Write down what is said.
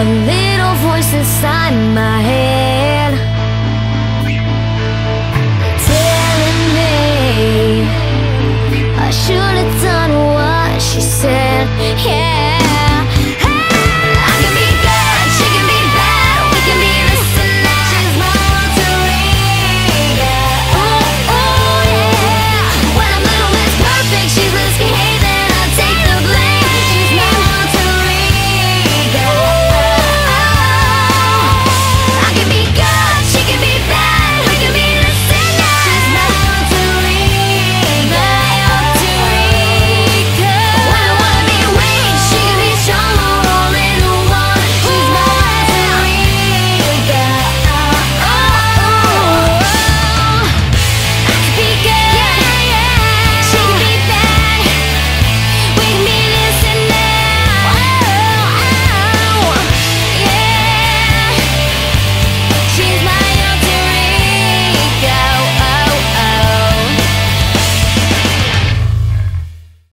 A little voice inside my head.